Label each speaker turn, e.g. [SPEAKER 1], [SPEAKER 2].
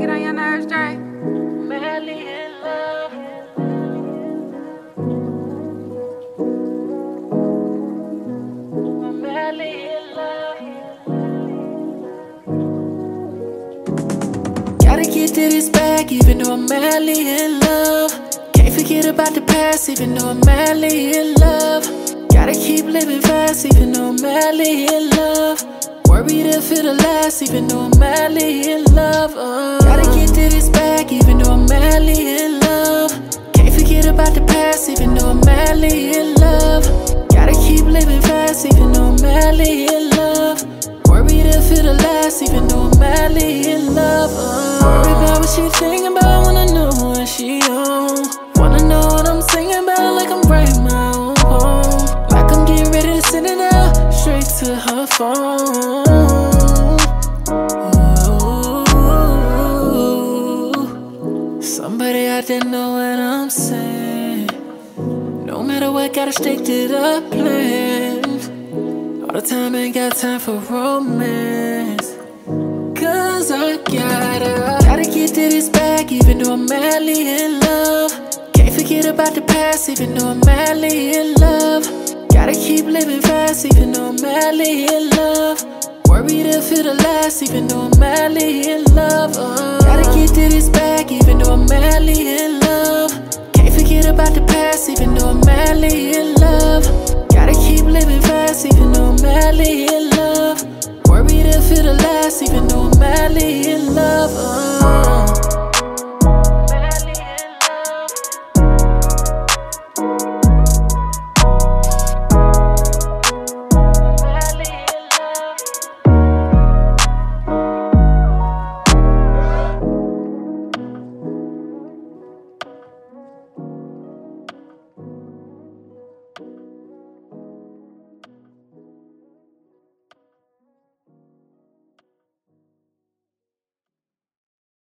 [SPEAKER 1] get on your nerves, Dre?
[SPEAKER 2] Madly in love. I'm madly in love. Gotta get to this bag, even though I'm madly in love. Can't forget about the past, even though I'm madly in love. Gotta keep living fast, even though I'm madly in love. Worried if it'll last, even though I'm madly in love. Uh, gotta get to bag, even though I'm madly in love. Can't forget about the past, even though I'm madly in love. Gotta keep living fast, even though I'm madly in love. Worried if it'll last, even though I'm madly in love. Uh, worried about what she thinking about, wanna know what she on. Wanna know what I'm singing about, like I'm writing my own. Like I'm getting ready to send it out straight to her phone. There know what I'm saying. No matter what, gotta stick to the plan. All the time, ain't got time for romance. Cause I gotta, gotta get to this bag, even though I'm madly in love. Can't forget about the past, even though I'm madly in love. Gotta keep living fast, even though I'm madly in love. Worried if it'll last, even though I'm madly in love. Madly in love. Can't forget about the past, even though I'm madly in love. Gotta keep living fast, even though I'm madly in love. Worried if it'll last, even though I'm madly in love. Uh,